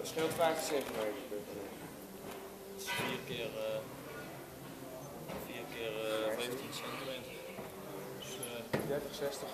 Het scheelt 50 centimeter. Dat is 4 keer, eh, uh, 4 keer uh, 15 centimeter. Dus, eh, 30, 60.